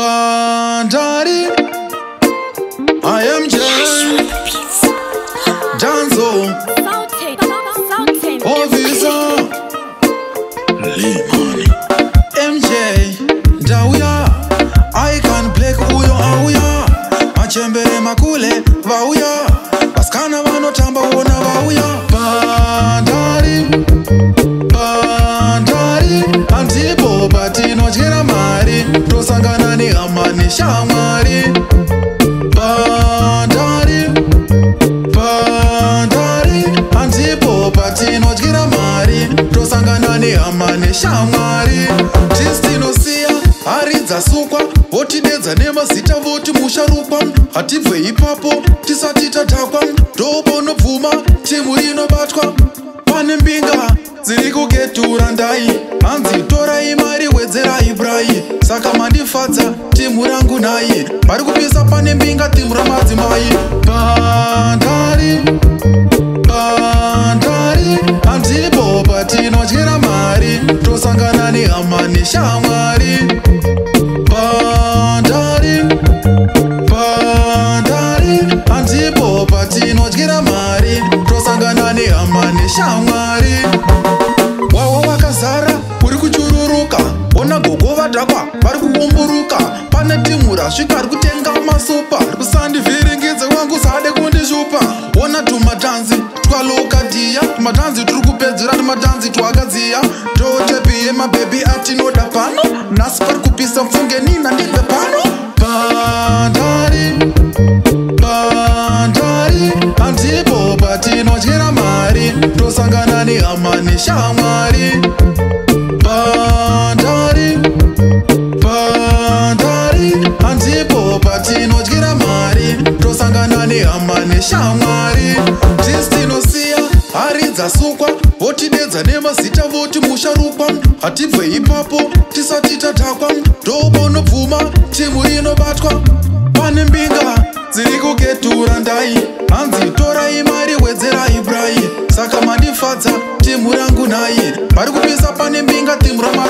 Bandari, I am Jay. Janzo, Salted, Salted, Ovisa, Lee Money. shamwari bandari bandari hanzipo patinodyira mari tosangana nehama neshamwari tisitinosiya ari dzasukwa votibedza nemazita voti musharukwa hatibve ipapo tisati tatakwa ndopo unobvuma timu inobatwa pane mbinga dziri kugetura ndai hanzi torai mari wedzerai brai saka mandifadza timu rangu nai vari kupisa pane mbinga timu ramadzimai bandari bandari handipo patinotyera mari tosangana nehama neshamwari bandari bandari handipo patinotyera mari tosangana nehama neshamwari Thank you. vakadhakwa vari kuumburuka pane timura svika ri kutenga masopa kusandivhiringidze wangu sade kundishupa ona tumatanzi twalokadhiya tumatanzi turi kupedzera tumatanzi twakadziya totepiye mabhebhi atinoda pano nhasi pari kupisa mfunge nina ndibve pano bandari bandari handipo patinodyira mari tosangana nehama neshamwari shamwari tisitinosiya ari dzasukwa votidedza nemazita voti musharukwa hatibve ipapo tisati tadhakwa ndobo unobvuma timu inobatwa pane mbinga dziri kugetura ndai hanzi torai mari wedzeraibrai saka mandifadza timu rangu nai vari kupisa pane mbinga timu ramari